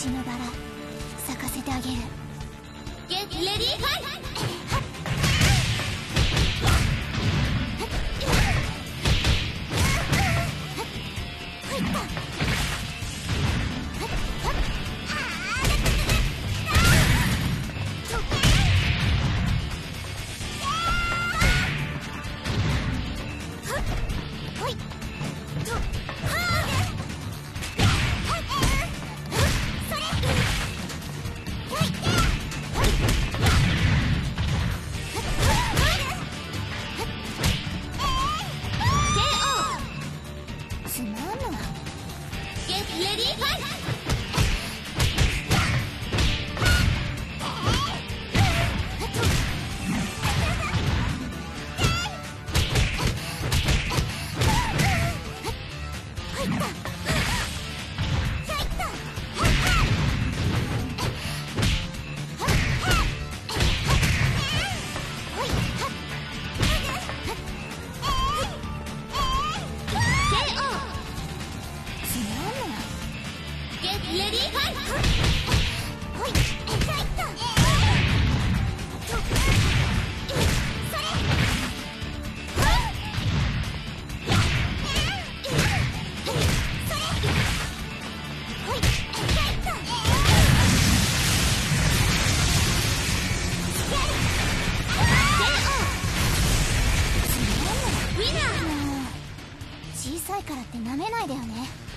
ちのバラ咲かせてあげる。Get ready, fight! つま入った小さいからって舐めないでよね。